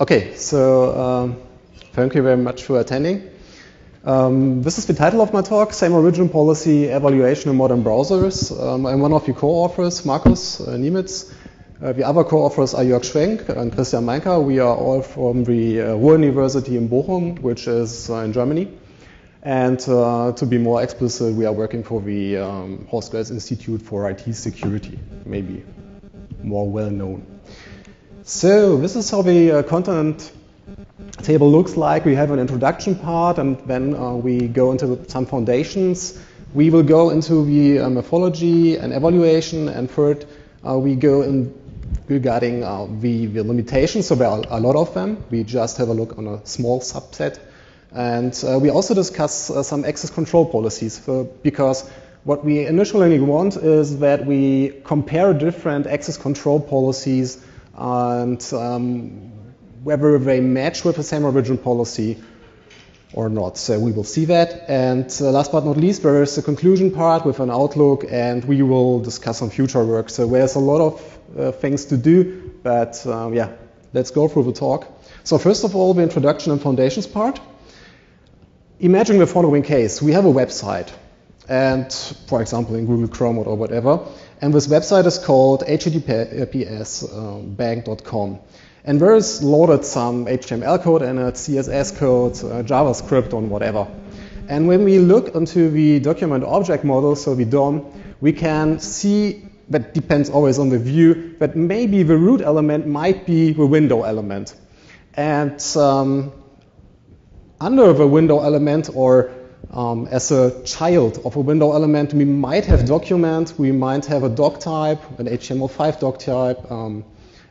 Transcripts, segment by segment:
Okay, so um, thank you very much for attending. Um, this is the title of my talk, Same Origin Policy Evaluation in Modern Browsers. Um, I'm one of the co-authors, Marcus uh, Niemietz. Uh, the other co-authors are Jörg Schwenk and Christian Mainka. We are all from the uh, Ruhr University in Bochum, which is uh, in Germany. And uh, to be more explicit, we are working for the um, Horst Institute for IT Security, maybe more well known. So this is how the uh, content table looks like. We have an introduction part, and then uh, we go into some foundations. We will go into the uh, methodology and evaluation, and third, uh, we go in regarding uh, the, the, limitations. So there are a lot of them. We just have a look on a small subset. And uh, we also discuss some access control policies for, because what we initially want is that we compare different access control policies and um, whether they match with the same origin policy or not. So we will see that. And uh, last but not least, there is a conclusion part with an outlook, and we will discuss some future work. So there's a lot of uh, things to do, but um, yeah, let's go through the talk. So first of all, the introduction and foundations part. Imagine the following case. We have a website, and for example, in Google Chrome or whatever, and this website is called https://bank.com. Uh, and there is loaded some HTML code and a CSS code, uh, JavaScript, or whatever. And when we look into the document object model, so the DOM, we can see that depends always on the view, that maybe the root element might be the window element. And um, under the window element or um, as a child of a window element, we might have document, we might have a doc type, an HTML5 doc type, um,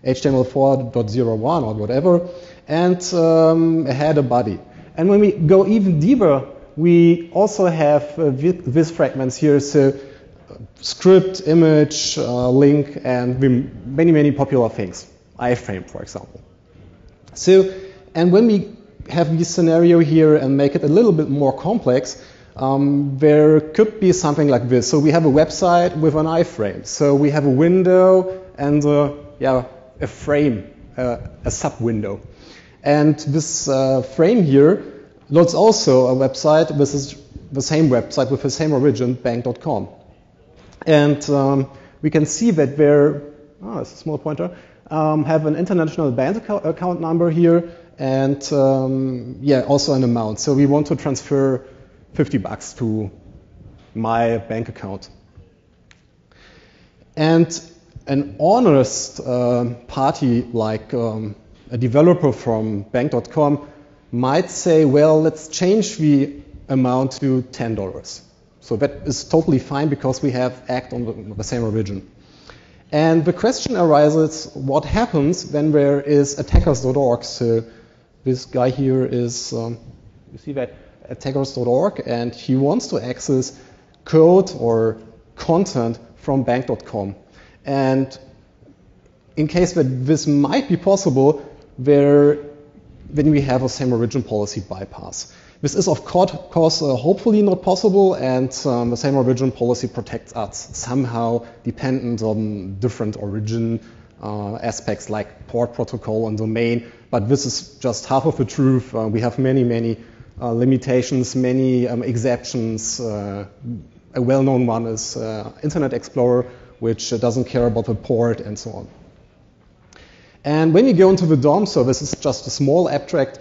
HTML4.01 or whatever, and um, a header body. And when we go even deeper, we also have uh, this fragments here, so uh, script, image, uh, link, and many, many popular things. iframe, for example. So, and when we have this scenario here and make it a little bit more complex, um, there could be something like this. So we have a website with an iframe. So we have a window and a, yeah, a frame, uh, a sub window. And this uh, frame here loads also a website. This is the same website with the same origin, bank.com. And um, we can see that there, oh, it's a small pointer, um, have an international bank account number here and um, yeah, also an amount. So we want to transfer 50 bucks to my bank account. And an honest uh, party like um, a developer from bank.com might say, well, let's change the amount to $10. So that is totally fine because we have act on the, the same origin. And the question arises, what happens when there is attackers.org? So this guy here is, um, you see that, attackers.org, and he wants to access code or content from bank.com. And in case that this might be possible, there, then we have a same origin policy bypass. This is, of course, uh, hopefully not possible, and um, the same origin policy protects us somehow dependent on different origin uh, aspects like port protocol and domain, but this is just half of the truth. Uh, we have many, many uh, limitations, many um, exceptions. Uh, a well-known one is uh, Internet Explorer, which doesn't care about the port and so on. And when we go into the DOM, so this is just a small abstract,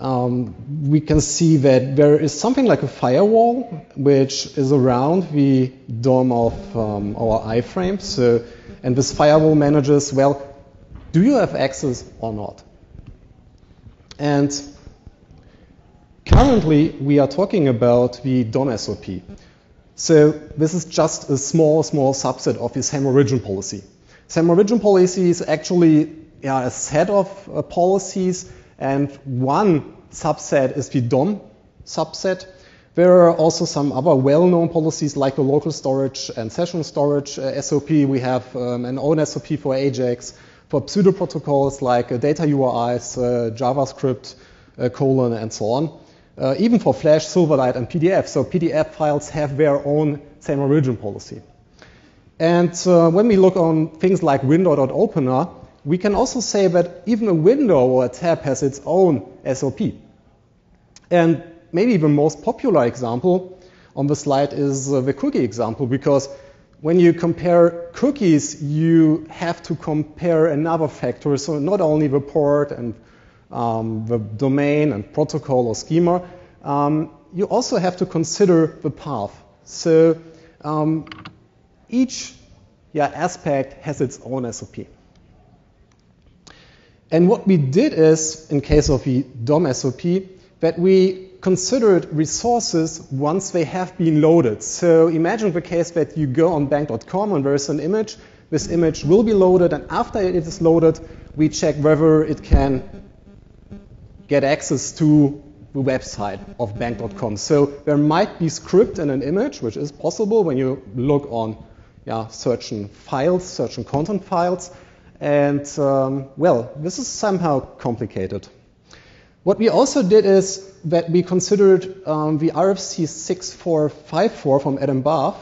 um, we can see that there is something like a firewall which is around the DOM of um, our iframe. So and this firewall manages, well, do you have access or not? And currently, we are talking about the DOM SOP. So this is just a small, small subset of the same origin policy. Same origin policy is actually yeah, a set of uh, policies, and one subset is the DOM subset. There are also some other well-known policies like the local storage and session storage uh, SOP. We have um, an own SOP for Ajax, for pseudo protocols like uh, data URIs, uh, JavaScript, uh, colon, and so on. Uh, even for Flash, Silverlight, and PDF. So PDF files have their own same origin policy. And uh, when we look on things like window.opener, we can also say that even a window or a tab has its own SOP. And maybe the most popular example on the slide is uh, the cookie example because when you compare cookies, you have to compare another factor. So not only the port and um, the domain and protocol or schema, um, you also have to consider the path. So um, each yeah, aspect has its own SOP. And what we did is, in case of the DOM SOP, that we considered resources once they have been loaded. So imagine the case that you go on bank.com and there's an image. This image will be loaded, and after it is loaded, we check whether it can get access to the website of bank.com. So there might be script in an image, which is possible when you look on yeah, certain files, certain content files. And um, well, this is somehow complicated. What we also did is that we considered um, the RFC 6454 from Adam Barth.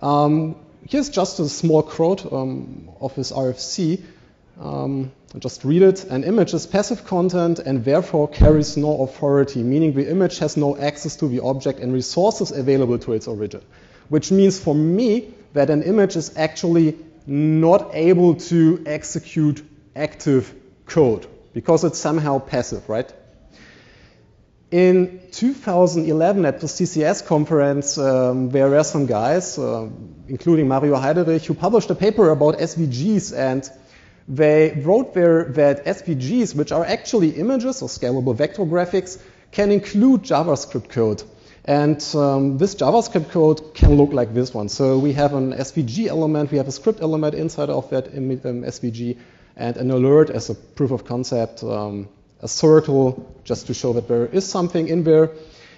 Um, here's just a small quote um, of this RFC. Um, just read it. An image is passive content and therefore carries no authority, meaning the image has no access to the object and resources available to its origin. Which means for me that an image is actually not able to execute active code because it's somehow passive, right? In 2011 at the CCS conference, um, there were some guys, uh, including Mario Heiderich, who published a paper about SVGs and they wrote there that SVGs, which are actually images or scalable vector graphics, can include JavaScript code. And um, this JavaScript code can look like this one. So we have an SVG element, we have a script element inside of that um, SVG, and an alert as a proof of concept, um, a circle just to show that there is something in there.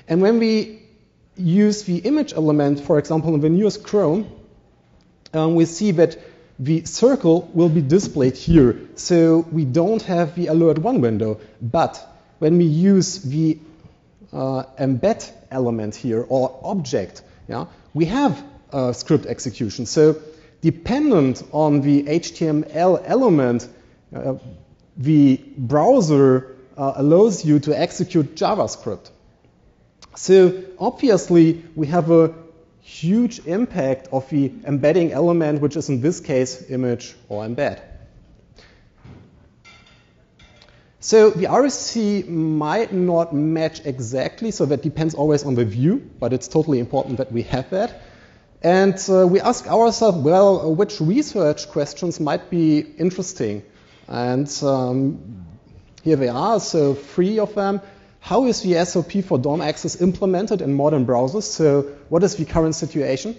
And when we use the image element, for example, in the newest Chrome, um, we see that the circle will be displayed here. So we don't have the alert one window. But when we use the uh, embed element here or object, yeah, we have a script execution. So dependent on the HTML element, uh, the browser uh, allows you to execute JavaScript. So obviously we have a huge impact of the embedding element, which is in this case image or embed. So the RFC might not match exactly, so that depends always on the view, but it's totally important that we have that. And uh, we ask ourselves, well, which research questions might be interesting? And um, here they are, so three of them. How is the SOP for DOM access implemented in modern browsers? So what is the current situation?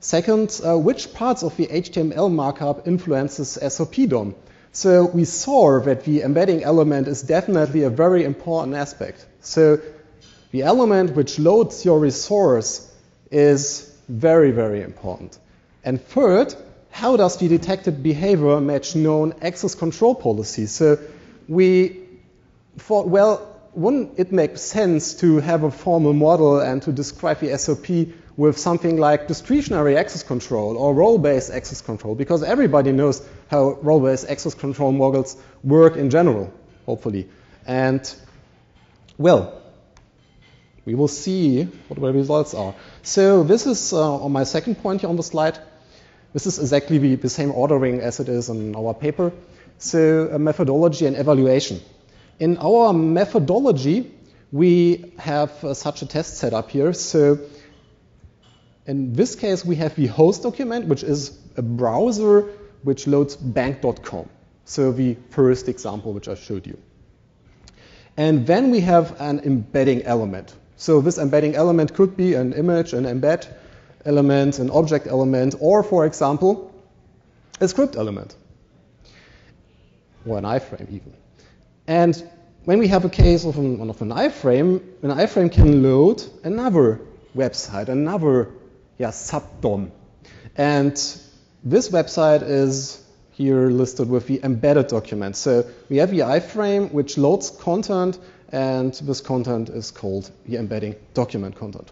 Second, uh, which parts of the HTML markup influences SOP DOM? So we saw that the embedding element is definitely a very important aspect. So the element which loads your resource is very, very important. And third, how does the detected behavior match known access control policies? So we thought, well, wouldn't it make sense to have a formal model and to describe the SOP with something like discretionary access control or role-based access control? Because everybody knows how role-based access control models work in general, hopefully. And, well, we will see what the results are. So this is uh, on my second point here on the slide. This is exactly the, same ordering as it is in our paper. So methodology and evaluation. In our methodology, we have uh, such a test set up here. So in this case, we have the host document, which is a browser which loads bank.com. So the first example which I showed you. And then we have an embedding element. So this embedding element could be an image, an embed element, an object element, or for example, a script element, or an iframe even. And when we have a case of an, of an iframe, an iframe can load another website, another yeah, subDOM. And this website is here listed with the embedded document. So we have the iframe which loads content, and this content is called the embedding document content.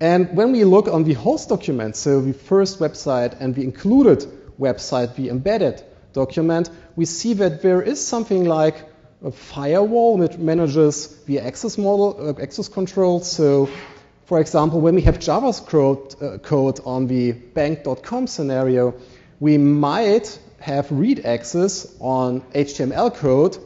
And when we look on the host document, so the first website and the included website, the embedded document, we see that there is something like a firewall that manages the access model, uh, access control. So, for example, when we have JavaScript uh, code on the bank.com scenario, we might have read access on HTML code,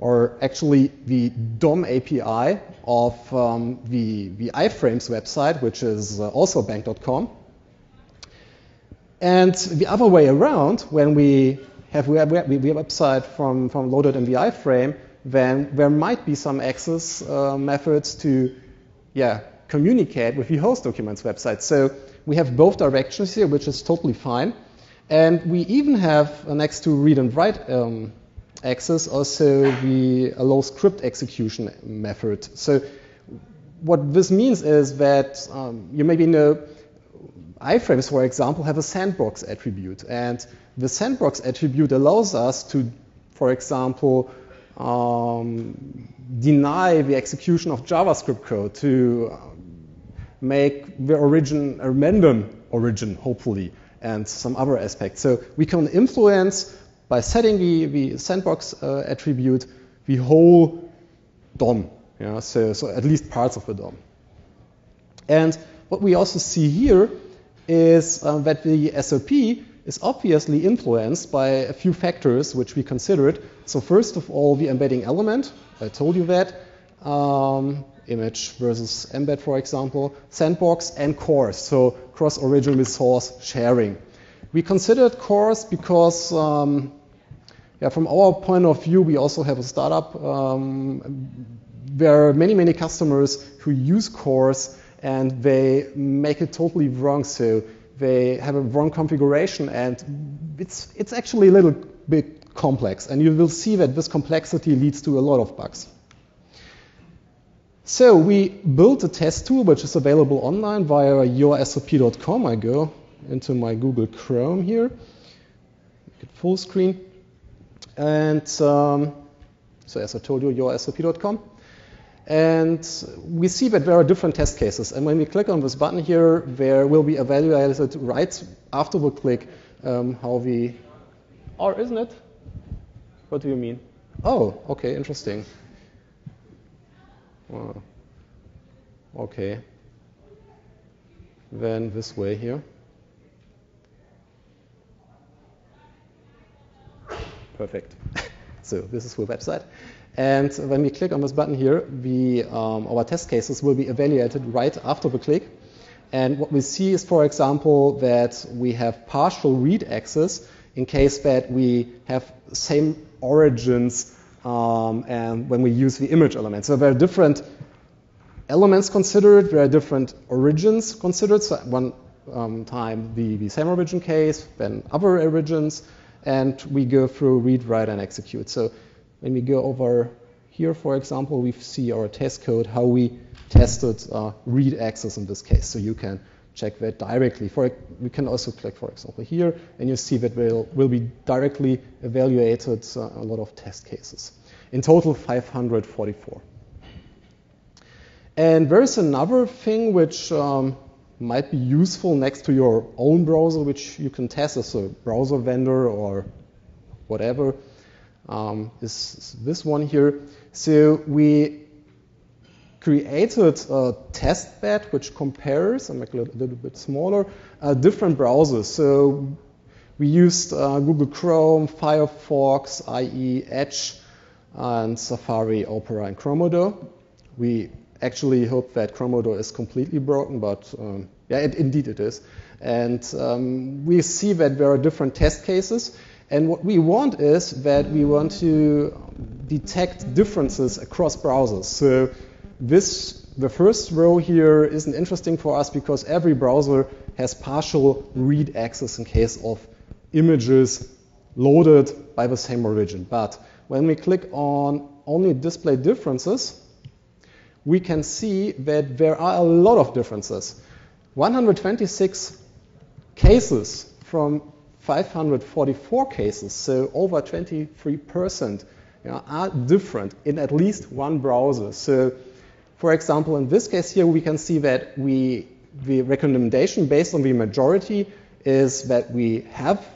or actually the DOM API of um, the, the iframes website, which is uh, also bank.com. And the other way around, when we have a website from, from loaded in the iframe, then there might be some access uh, methods to yeah, communicate with the host documents website. So we have both directions here, which is totally fine. And we even have, uh, next to read and write um, access, also the allow script execution method. So what this means is that um, you maybe know iframes, for example, have a sandbox attribute. And the sandbox attribute allows us to, for example, um, deny the execution of JavaScript code to make the origin a random origin, hopefully, and some other aspects. So we can influence by setting the, the sandbox uh, attribute the whole DOM, yeah, so, so at least parts of the DOM. And what we also see here is um, that the SOP is obviously influenced by a few factors which we considered. So first of all, the embedding element, I told you that, um, image versus embed, for example, sandbox and CORS, so cross-origin resource sharing. We considered CORS because, um, yeah, from our point of view, we also have a startup. Um, there are many, many customers who use CORS and they make it totally wrong. So they have a wrong configuration, and it's, it's actually a little bit complex. And you will see that this complexity leads to a lot of bugs. So we built a test tool, which is available online via yoursop.com. I go into my Google Chrome here, full screen. And um, so as I told you, yoursop.com. And we see that there are different test cases. And when we click on this button here, there will be evaluated right after we click um, how we, or isn't it? What do you mean? Oh, okay, interesting. Oh, okay. Then this way here. Perfect. so this is the website. And when we click on this button here, we, um, our test cases will be evaluated right after the click. And what we see is, for example, that we have partial read access in case that we have same origins um, and when we use the image element. So there are different elements considered, there are different origins considered. So one um, time the, the same origin case, then other origins, and we go through read, write, and execute. So when we go over here, for example, we see our test code, how we tested uh, read access in this case. So you can check that directly. For we can also click, for example, here, and you see that will will be directly evaluated uh, a lot of test cases. In total, 544. And there's another thing which um, might be useful next to your own browser, which you can test as a browser vendor or whatever um, is this one here. So we created a test bed which compares, and make it a little bit smaller, uh, different browsers. So we used uh, Google Chrome, Firefox, IE, Edge, and Safari, Opera, and Chromodo. We actually hope that Chromodo is completely broken, but um, yeah, it, indeed it is. And um, we see that there are different test cases. And what we want is that we want to detect differences across browsers. So this, the first row here isn't interesting for us because every browser has partial read access in case of images loaded by the same origin. But when we click on only display differences, we can see that there are a lot of differences. 126 cases from 544 cases, so over 23%, you know, are different in at least one browser. So, for example, in this case here, we can see that we, the recommendation based on the majority is that we have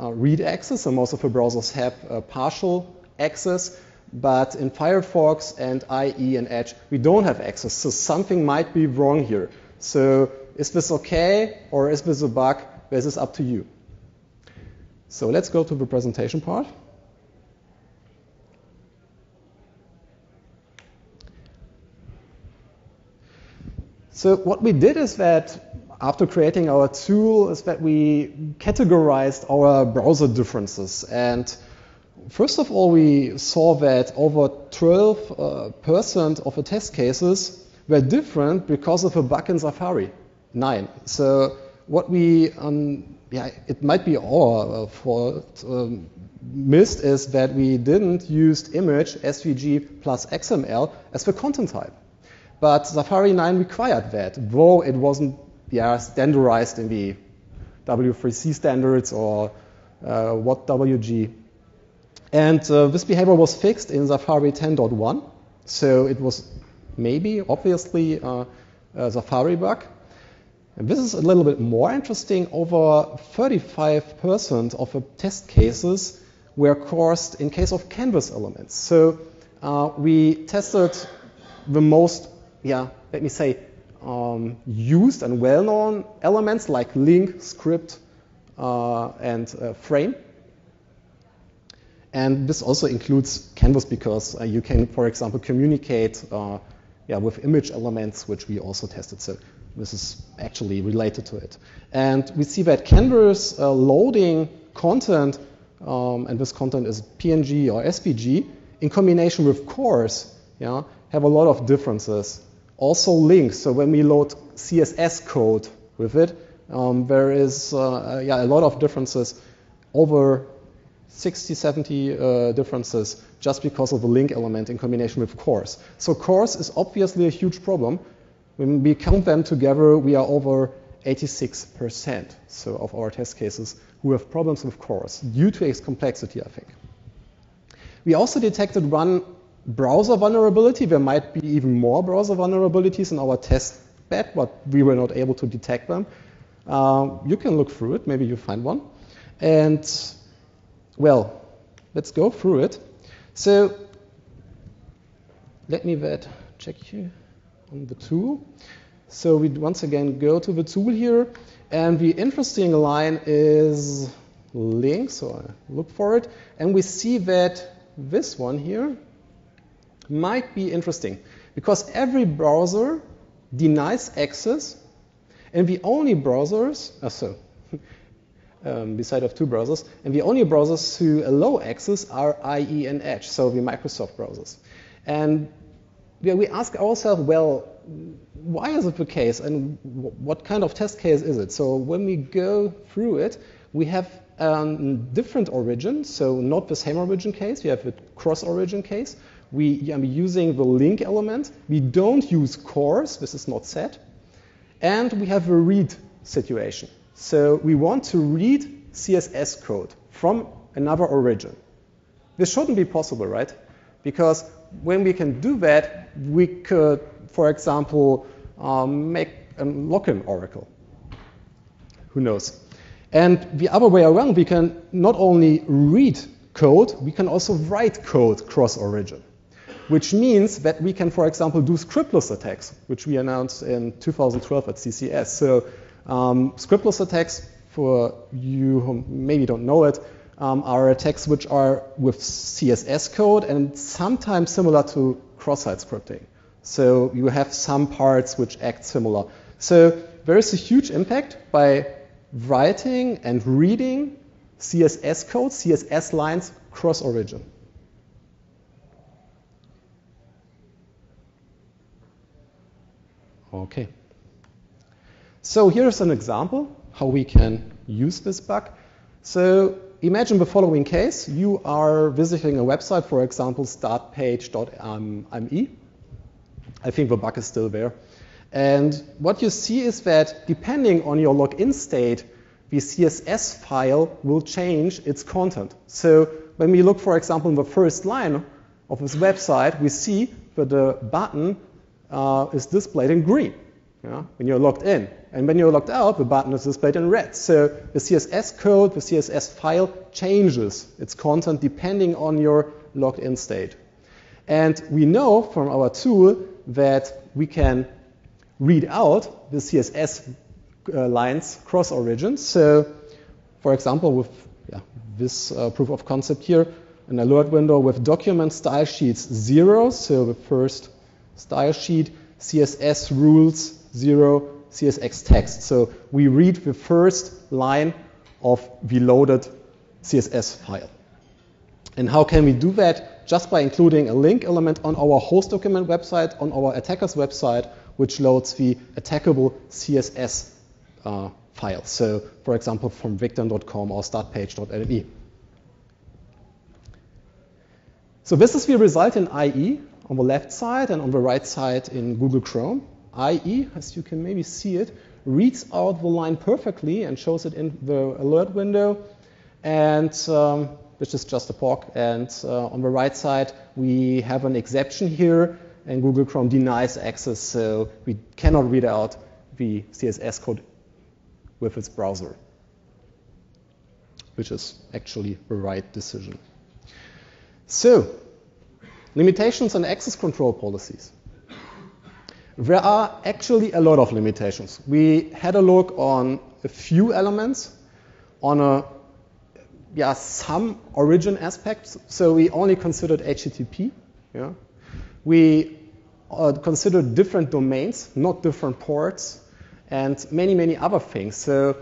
uh, read access, so most of the browsers have uh, partial access, but in Firefox and IE and Edge, we don't have access, so something might be wrong here. So is this okay, or is this a bug? This is up to you. So let's go to the presentation part. So what we did is that after creating our tool is that we categorized our browser differences. And first of all, we saw that over 12% uh, of the test cases were different because of a bug in Safari 9. So what we, um, yeah, it might be our fault, um, missed is that we didn't use image, SVG plus XML as the content type. But Safari 9 required that, though it wasn't yeah, standardized in the W3C standards or uh, WHATWG. And uh, this behavior was fixed in Safari 10.1. So it was maybe, obviously, uh, a Safari bug. And this is a little bit more interesting. Over 35% of the test cases were caused in case of canvas elements. So uh, we tested the most, yeah, let me say, um, used and well-known elements like link, script, uh, and uh, frame. And this also includes Canvas because uh, you can, for example, communicate uh, yeah, with image elements, which we also tested. So this is actually related to it. And we see that Canvas uh, loading content, um, and this content is PNG or SVG, in combination with CORS, yeah, have a lot of differences also links. So when we load CSS code with it, um, there is uh, yeah, a lot of differences, over 60, 70 uh, differences just because of the link element in combination with CORS. So CORS is obviously a huge problem. When we count them together, we are over 86% so of our test cases who have problems with CORS due to its complexity, I think. We also detected one browser vulnerability. There might be even more browser vulnerabilities in our test bed, but we were not able to detect them. Uh, you can look through it. Maybe you find one. And, well, let's go through it. So let me that check here on the tool. So we once again go to the tool here. And the interesting line is link. So I look for it. And we see that this one here, might be interesting because every browser denies access and the only browsers, oh, so um, beside of two browsers, and the only browsers who allow access are IE and Edge, so the Microsoft browsers. And yeah, we ask ourselves, well, why is it the case and what kind of test case is it? So when we go through it, we have um, different origin, so not the same origin case, we have a cross origin case, we are using the link element. We don't use CORS, this is not set. And we have a read situation. So we want to read CSS code from another origin. This shouldn't be possible, right? Because when we can do that, we could, for example, um, make a login oracle. Who knows? And the other way around, we can not only read code, we can also write code cross-origin which means that we can, for example, do scriptless attacks, which we announced in 2012 at CCS. So um, scriptless attacks, for you who maybe don't know it, um, are attacks which are with CSS code and sometimes similar to cross-site scripting. So you have some parts which act similar. So there is a huge impact by writing and reading CSS code, CSS lines cross-origin. Okay. So here's an example how we can use this bug. So imagine the following case. You are visiting a website, for example, startpage.me. I think the bug is still there. And what you see is that depending on your login state, the CSS file will change its content. So when we look, for example, in the first line of this website, we see that the button uh, is displayed in green. Yeah, when you're logged in. And when you're logged out, the button is displayed in red. So the CSS code, the CSS file changes its content depending on your logged in state. And we know from our tool that we can read out the CSS uh, lines cross origins. So, for example, with yeah, this uh, proof of concept here, an alert window with document style sheets zero, so the first style sheet, CSS rules zero, cssText. So we read the first line of the loaded CSS file. And how can we do that? Just by including a link element on our host document website, on our attacker's website, which loads the attackable CSS uh, file. So, for example, from victim.com or startpage.me. So this is the result in IE on the left side and on the right side in Google Chrome. IE, as you can maybe see it, reads out the line perfectly and shows it in the alert window, and um, which is just a POC. And uh, on the right side, we have an exception here, and Google Chrome denies access, so we cannot read out the CSS code with its browser, which is actually the right decision. So, limitations on access control policies. There are actually a lot of limitations. We had a look on a few elements, on a yeah, some origin aspects. So we only considered HTTP. Yeah. We uh, considered different domains, not different ports, and many, many other things. So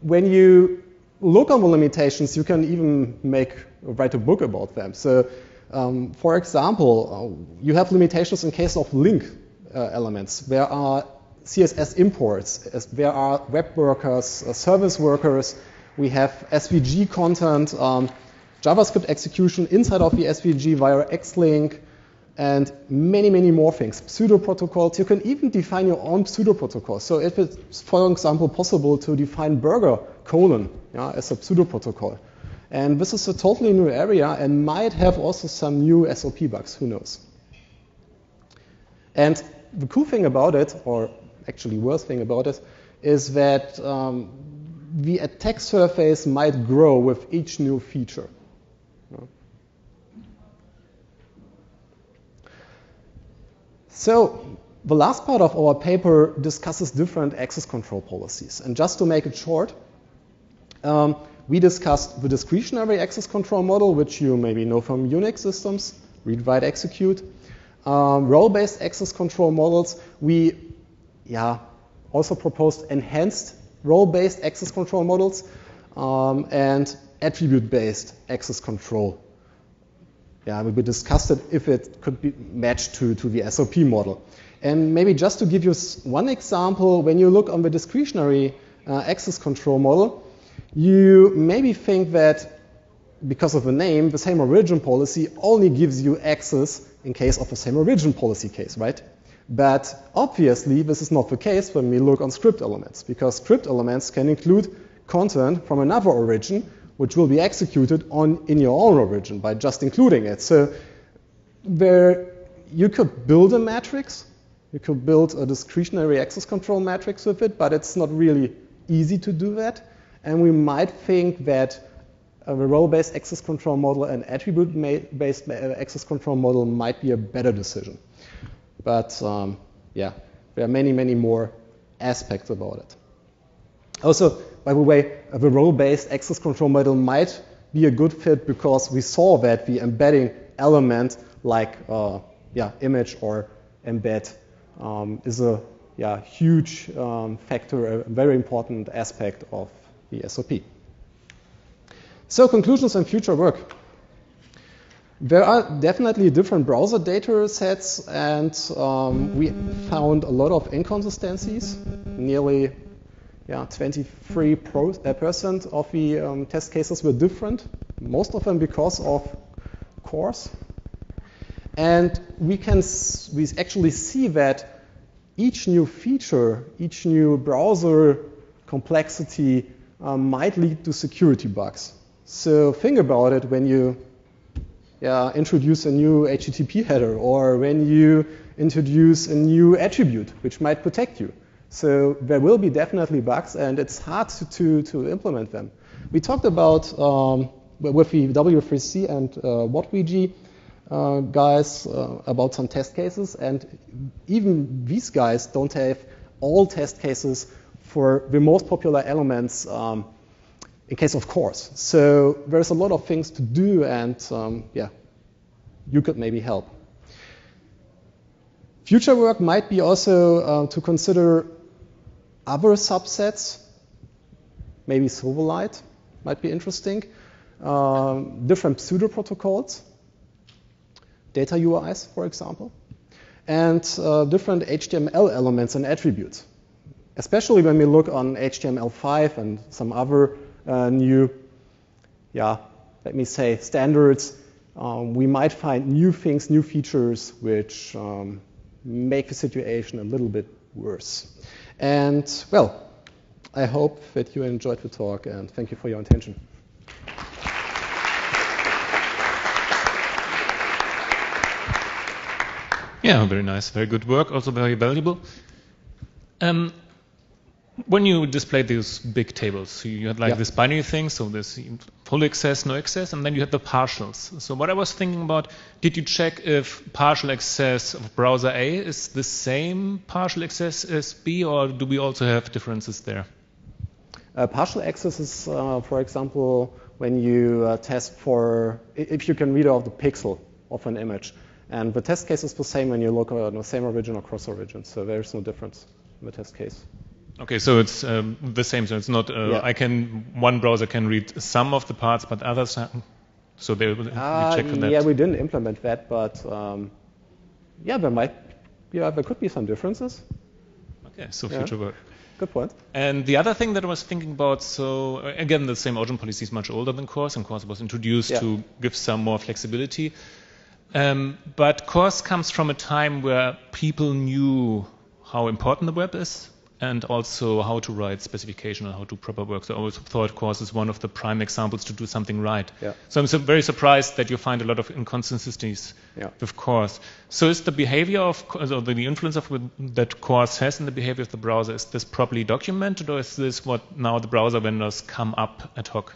when you look on the limitations, you can even make write a book about them. So, um, for example, uh, you have limitations in case of link elements. There are CSS imports. There are web workers, uh, service workers. We have SVG content, um, JavaScript execution inside of the SVG via Xlink, and many, many more things. Pseudo protocols. You can even define your own pseudo protocol. So if it's, for example, possible to define burger colon yeah, as a pseudo protocol. And this is a totally new area and might have also some new SOP bugs, who knows. And the cool thing about it, or actually worst thing about it, is that um, the attack surface might grow with each new feature. So the last part of our paper discusses different access control policies. And just to make it short, um, we discussed the discretionary access control model, which you maybe know from Unix systems, read, write, execute um, role-based access control models, we yeah, also proposed enhanced role-based access control models um, and attribute-based access control. Yeah, we discussed it if it could be matched to, to the SOP model. And maybe just to give you one example, when you look on the discretionary uh, access control model, you maybe think that because of the name, the same origin policy only gives you access in case of the same origin policy case, right? But obviously, this is not the case when we look on script elements, because script elements can include content from another origin, which will be executed on in your own origin by just including it. So there, you could build a matrix, you could build a discretionary access control matrix with it, but it's not really easy to do that. And we might think that a role-based access control model and attribute-based uh, access control model might be a better decision. But um, yeah, there are many, many more aspects about it. Also, by the way, the role-based access control model might be a good fit because we saw that the embedding element like uh, yeah, image or embed um, is a yeah, huge um, factor, a very important aspect of the SOP. So conclusions and future work. There are definitely different browser data sets, and um, we found a lot of inconsistencies. Nearly yeah, 23% uh, of the um, test cases were different, most of them because of CORS. And we can we actually see that each new feature, each new browser complexity um, might lead to security bugs. So think about it when you yeah, introduce a new HTTP header or when you introduce a new attribute which might protect you. So there will be definitely bugs, and it's hard to, to, to implement them. We talked about um, with the W3C and uh, WHATWG uh, guys uh, about some test cases, and even these guys don't have all test cases for the most popular elements um, in case of CORS. So there's a lot of things to do, and um, yeah, you could maybe help. Future work might be also uh, to consider other subsets, maybe Silverlight might be interesting, uh, different pseudo protocols, data URIs, for example, and uh, different HTML elements and attributes. Especially when we look on HTML5 and some other new, yeah, let me say, standards, um, we might find new things, new features, which um, make the situation a little bit worse. And, well, I hope that you enjoyed the talk, and thank you for your attention. Yeah, very nice, very good work, also very valuable. Um, when you displayed these big tables, so you had like yeah. this binary thing, so this full access, no access, and then you had the partials. So what I was thinking about, did you check if partial access of browser A is the same partial access as B, or do we also have differences there? Uh, partial access is, uh, for example, when you uh, test for if you can read out the pixel of an image. And the test case is the same when you look at the same origin or cross origin, so there's no difference in the test case. Okay, so it's um, the same. So it's not. Uh, yeah. I can one browser can read some of the parts, but others. So they will uh, check for that. Yeah, we didn't implement that, but um, yeah, there might. Yeah, there could be some differences. Okay, so future yeah. work. Good point. And the other thing that I was thinking about, so again, the same origin policy is much older than CORS, and CORS was introduced yeah. to give some more flexibility. Um, but CORS comes from a time where people knew how important the web is and also how to write specification and how to proper work. So I always thought CORS is one of the prime examples to do something right. Yeah. So I'm so very surprised that you find a lot of inconsistencies yeah. with CORS. So is the behavior of, or the influence of that CORS has in the behavior of the browser, is this properly documented or is this what now the browser vendors come up ad hoc?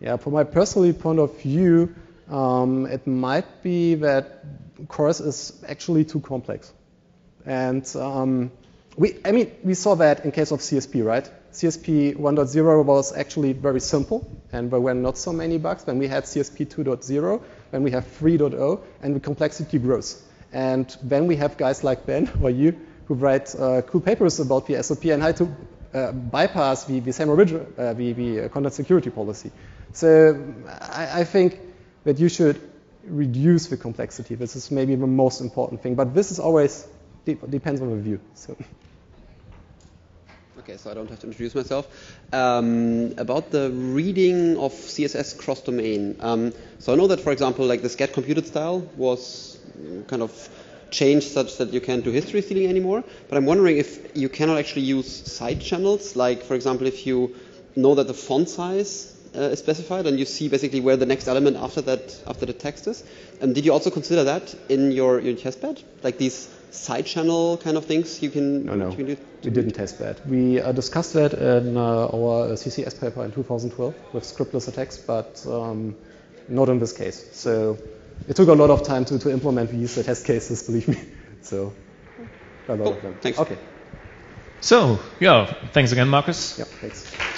Yeah, from my personal point of view, um, it might be that CORS is actually too complex. And um, we, I mean, we saw that in case of CSP, right? CSP 1.0 was actually very simple, and there were not so many bugs. When we had CSP 2.0, when we have 3.0, and the complexity grows. And then we have guys like Ben or you who write uh, cool papers about the SOP and how to uh, bypass the, the same original, uh, the, the content security policy. So I, I think that you should reduce the complexity. This is maybe the most important thing, but this is always de depends on the view. So. Okay, so I don't have to introduce myself. Um, about the reading of CSS cross-domain. Um, so I know that, for example, like the get computed style was kind of changed such that you can't do history stealing anymore. But I'm wondering if you cannot actually use side channels. Like, for example, if you know that the font size uh, is specified, and you see basically where the next element after that after the text is. Did you also consider that in your your test bed, like these side channel kind of things you can? No, no, can do? we didn't test that. We uh, discussed that in uh, our CCS paper in 2012 with scriptless attacks, but um, not in this case. So it took a lot of time to, to implement these test cases, believe me. So a lot cool. of them. Thanks. Okay. So, yeah, thanks again, Marcus. Yeah, thanks.